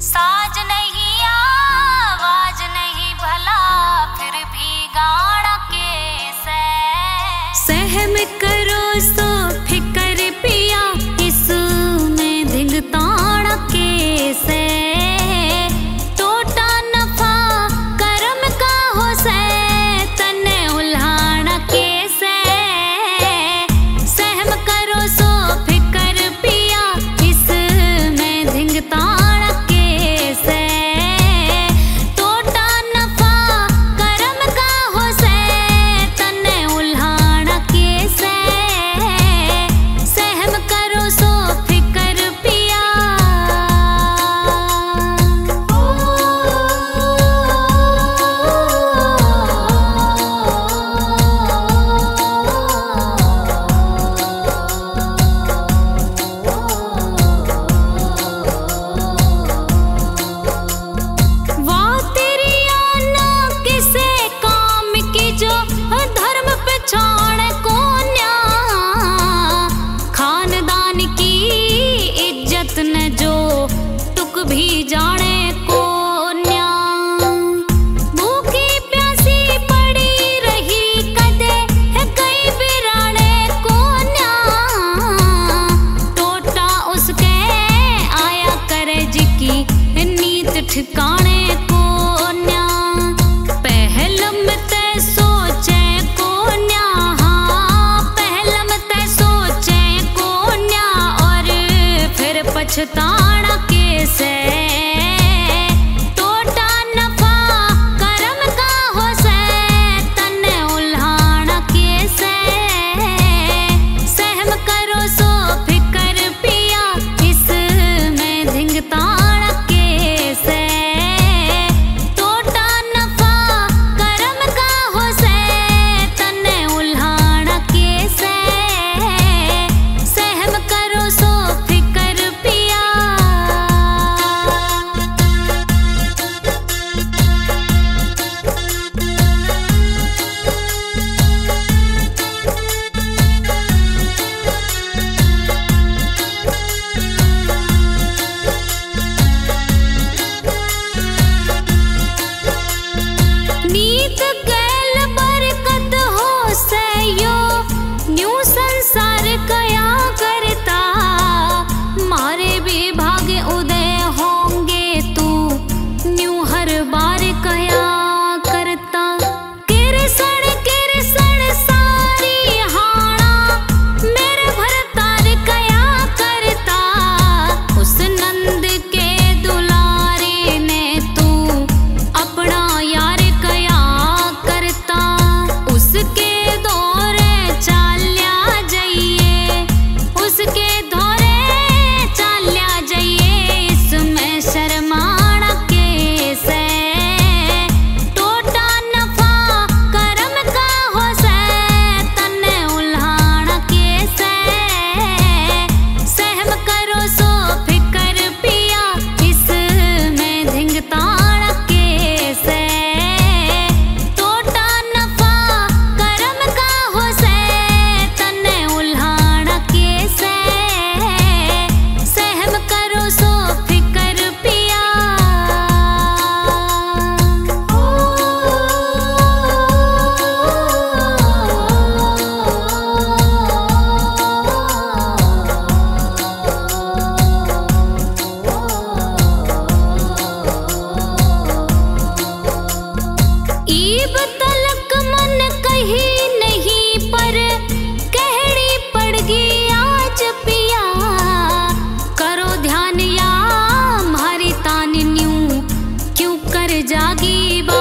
さあ ठिकाने को न्या। सोचे को न्या। हाँ सोचे को न्या। और फिर पछताना कैसे ke Bye.